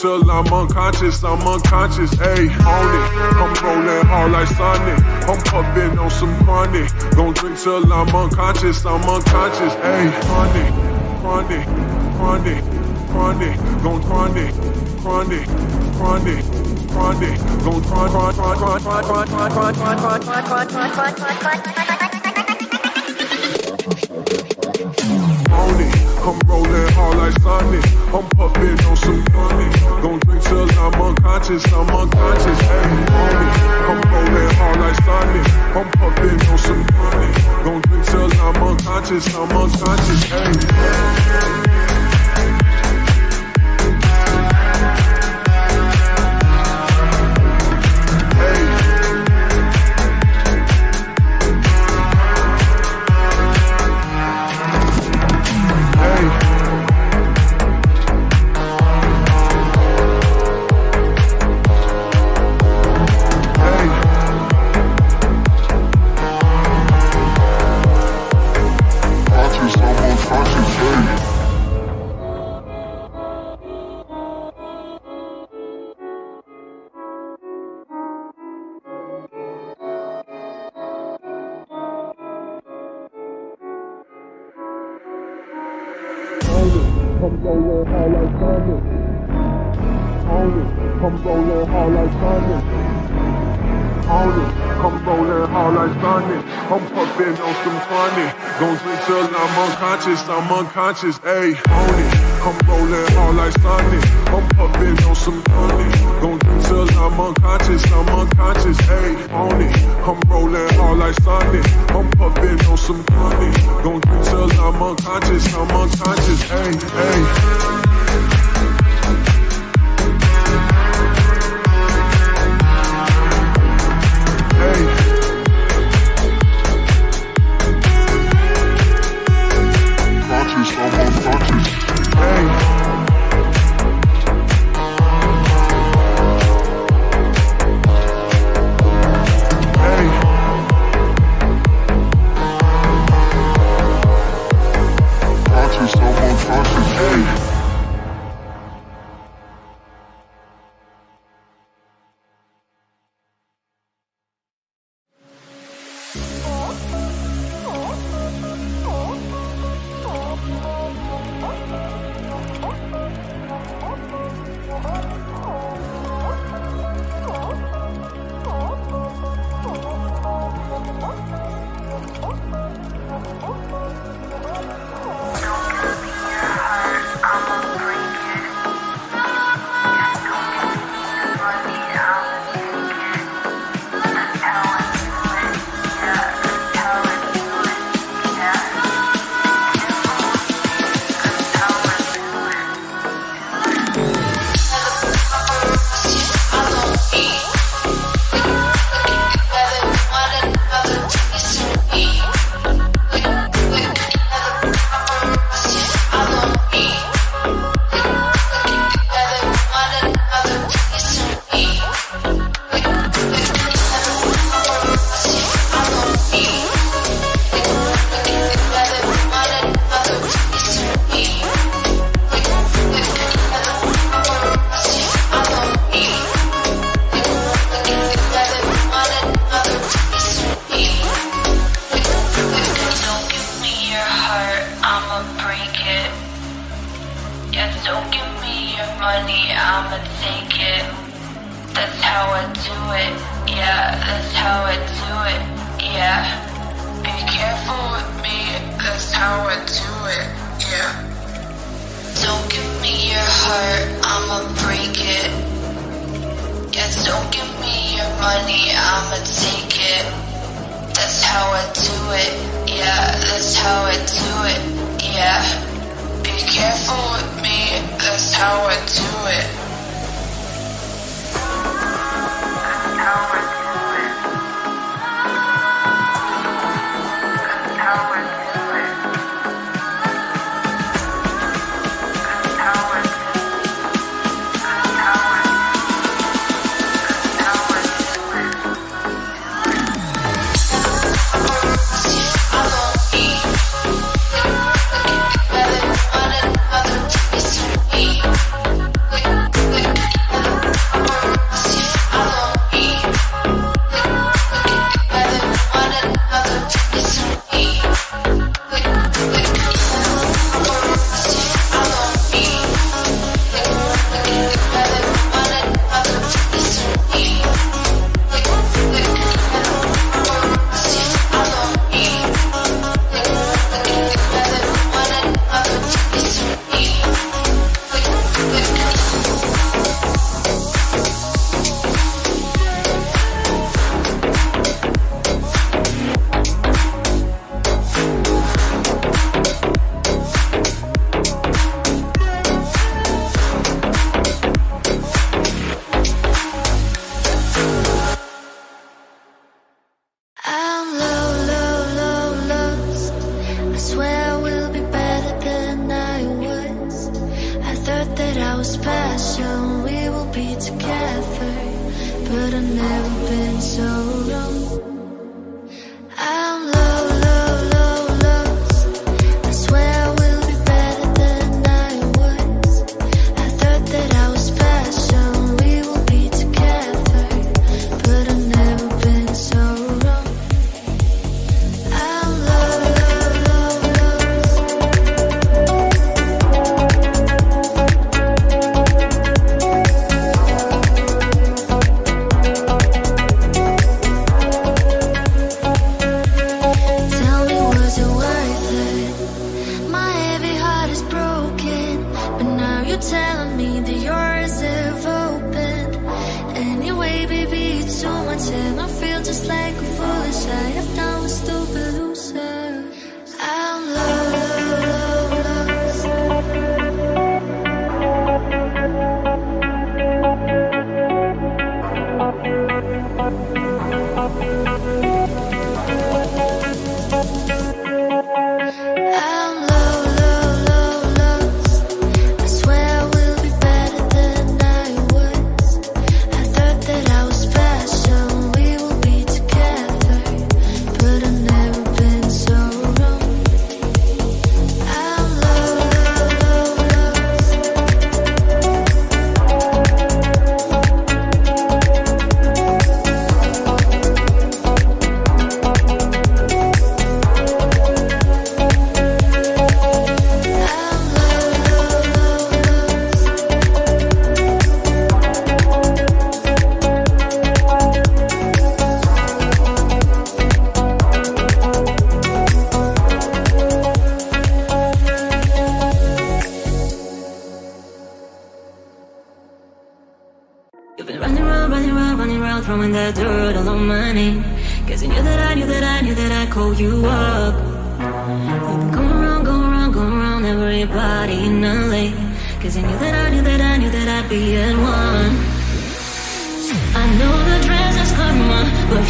till I'm unconscious, I'm unconscious, hey, on it. I'm rolling hard like Sonic, I'm puffing on some chronic. Don't drink till I'm unconscious, I'm unconscious, hey, chronic, chronic, chronic, chronic, gon' chronic, chronic, chronic, chronic, gon' chronic, chronic, chronic, chronic, chronic, chronic, chronic, phony. I'm rolling hard like Sonic. I'm puffing on some money. Gonna drink till I'm unconscious. I'm unconscious. Hey, homie. I'm rolling hard like Sonic. I'm puffing on some money. Gonna drink till I'm unconscious. I'm unconscious. Hey. conscious, ayy, own it. careful with me, that's how I do it.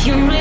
You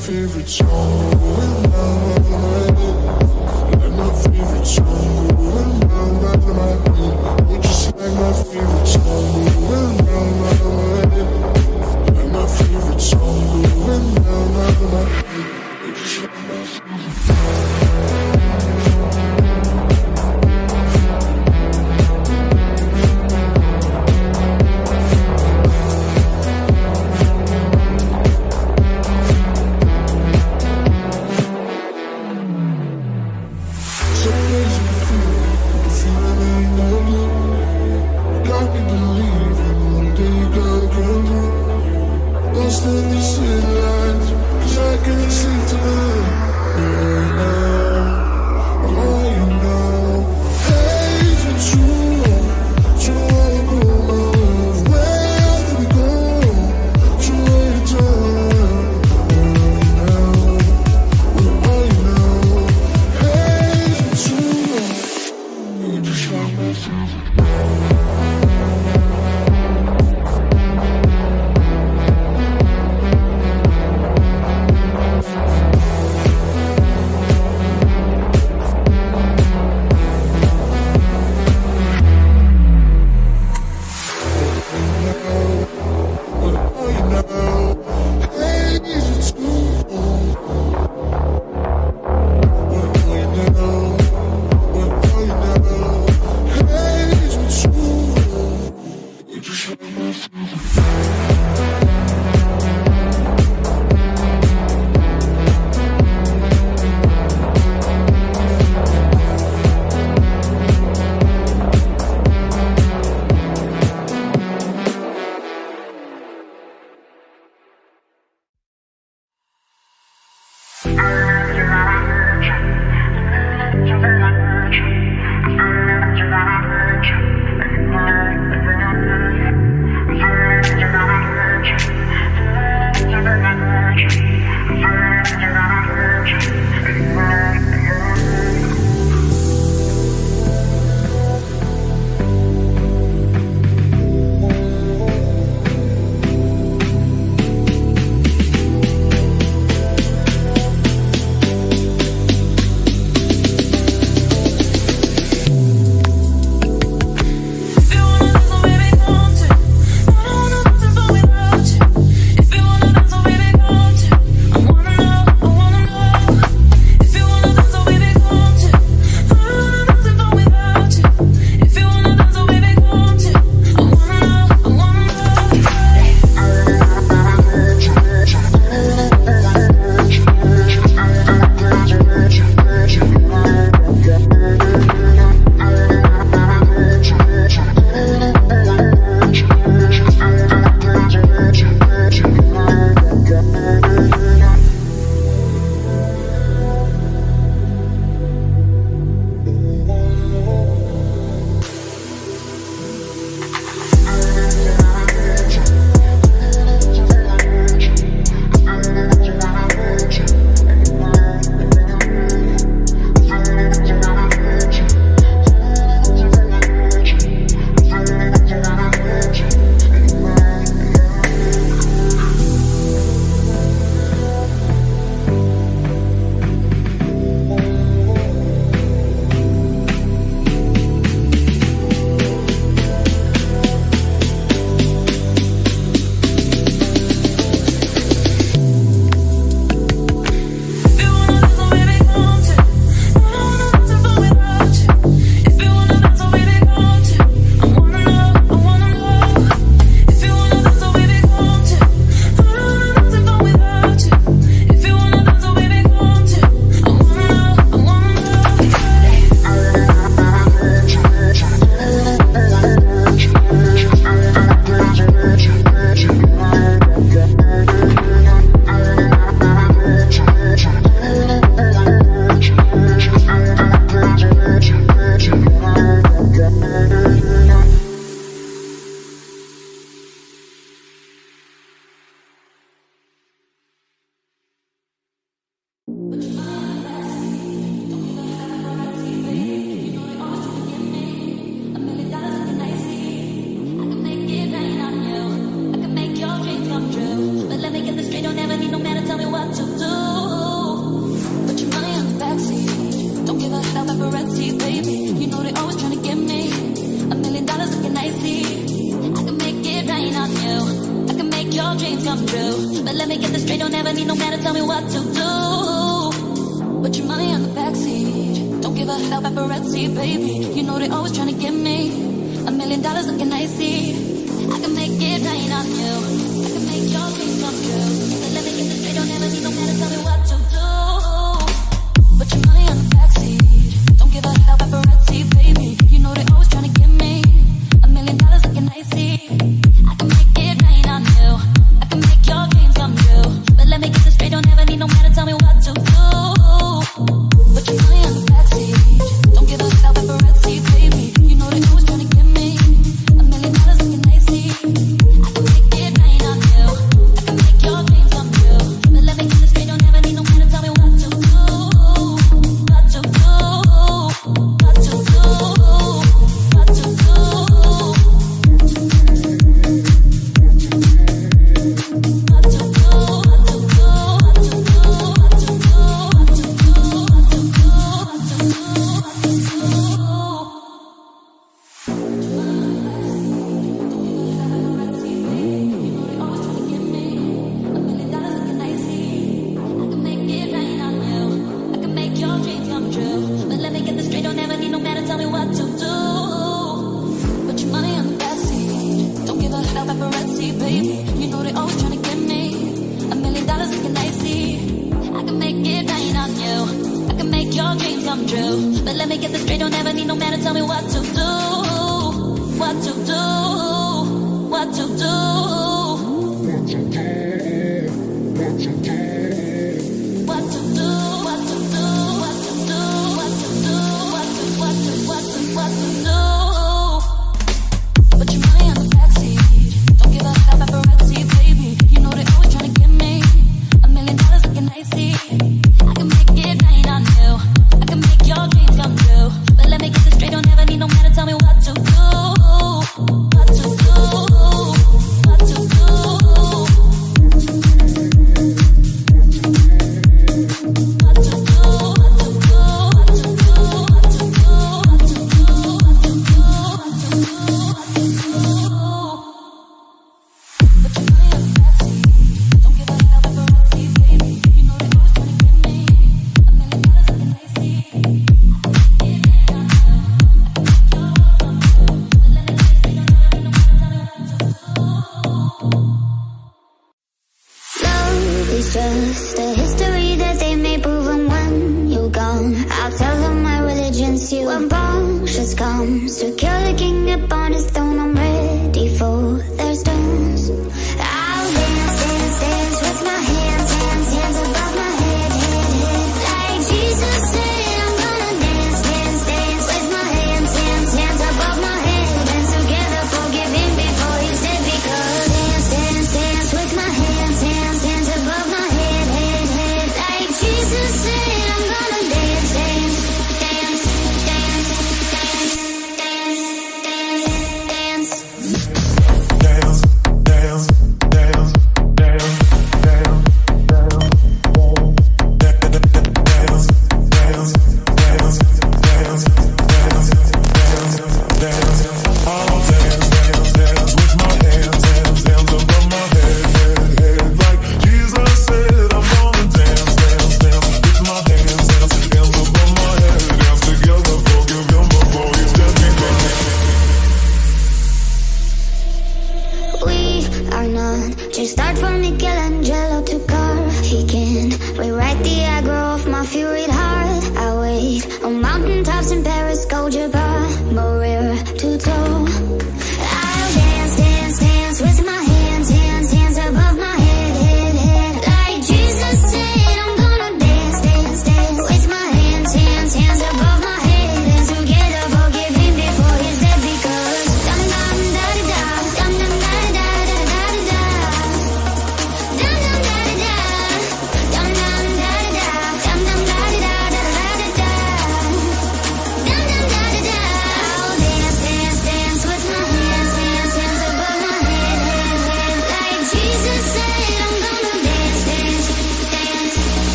favorite song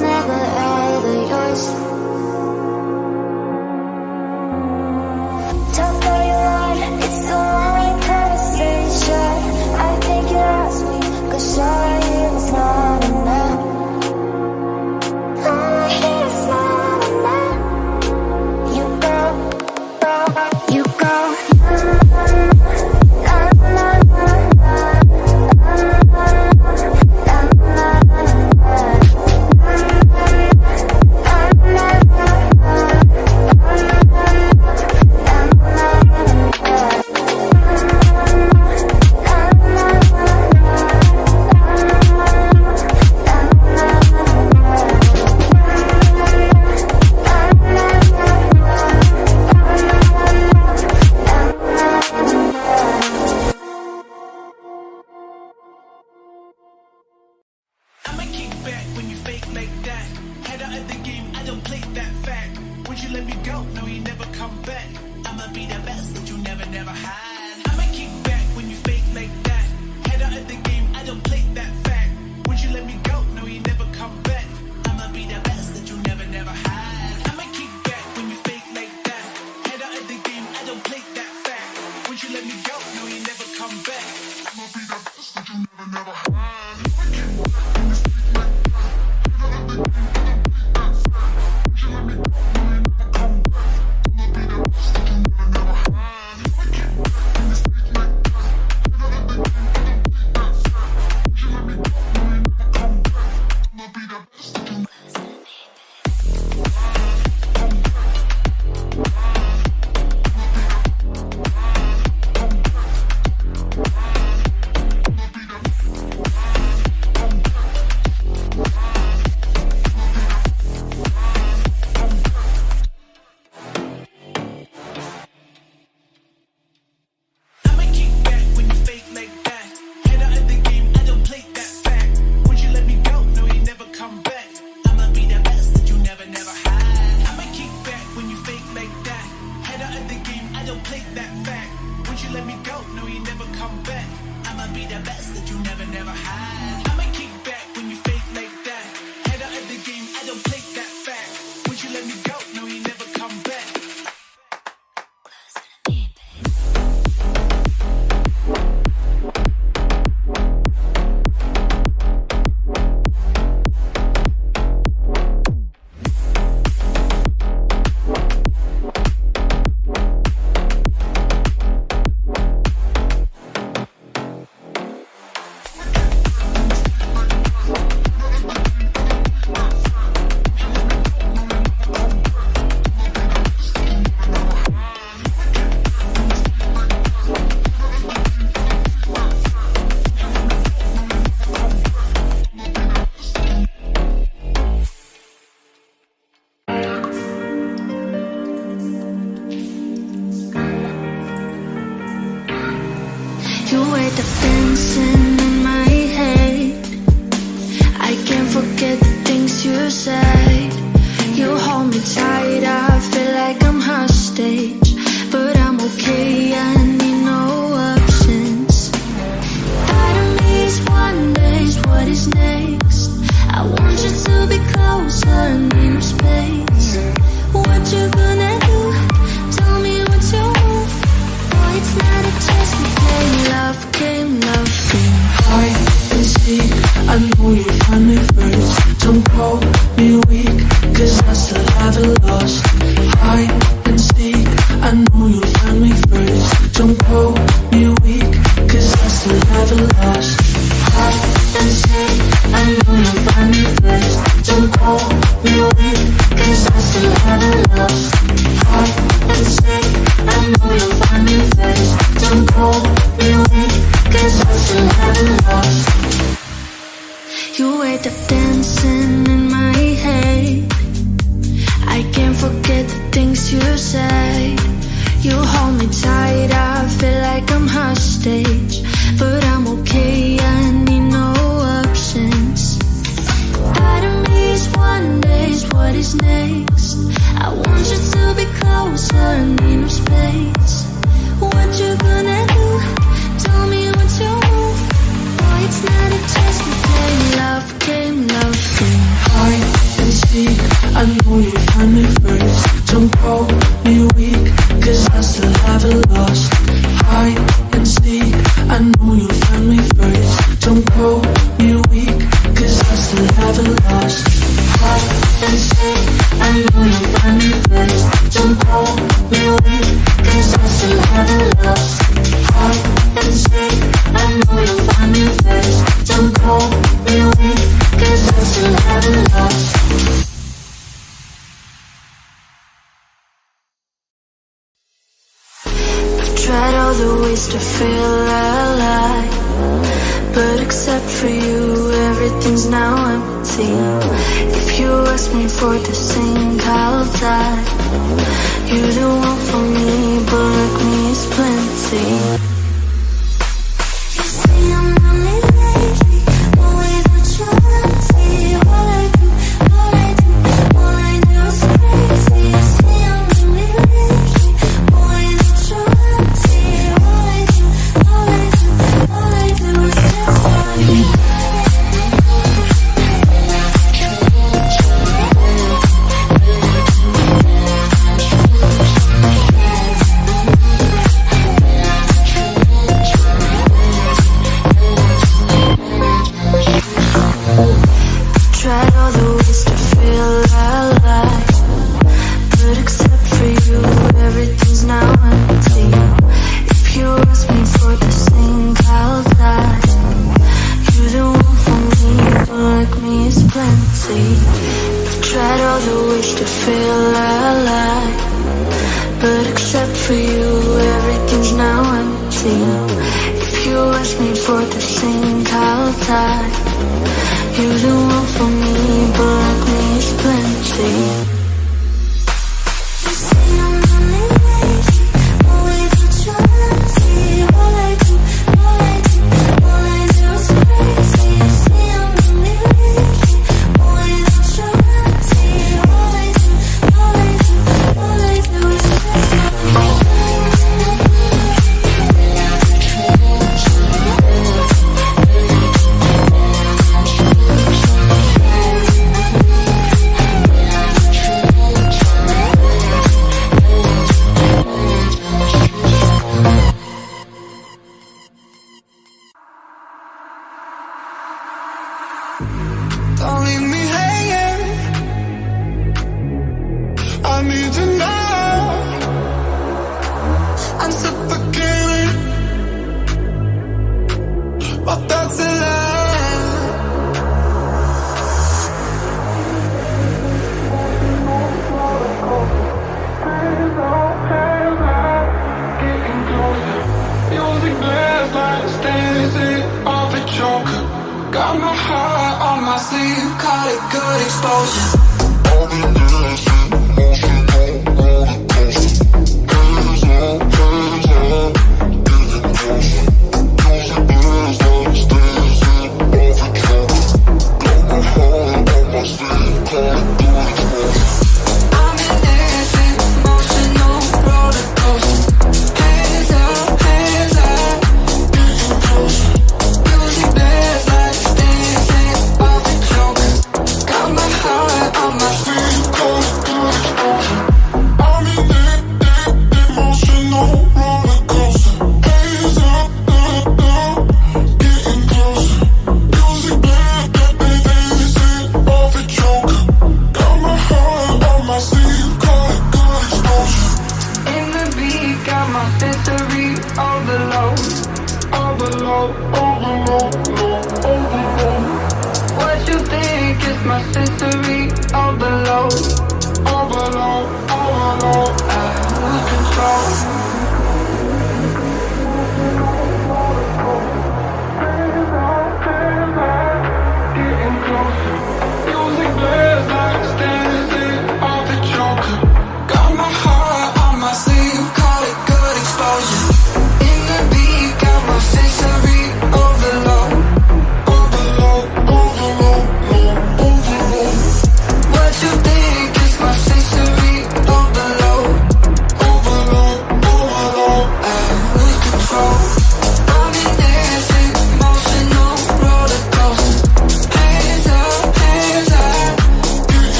never ever yours. think I'll die You're the one for me, but me is plenty. Don't leave me